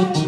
Thank you.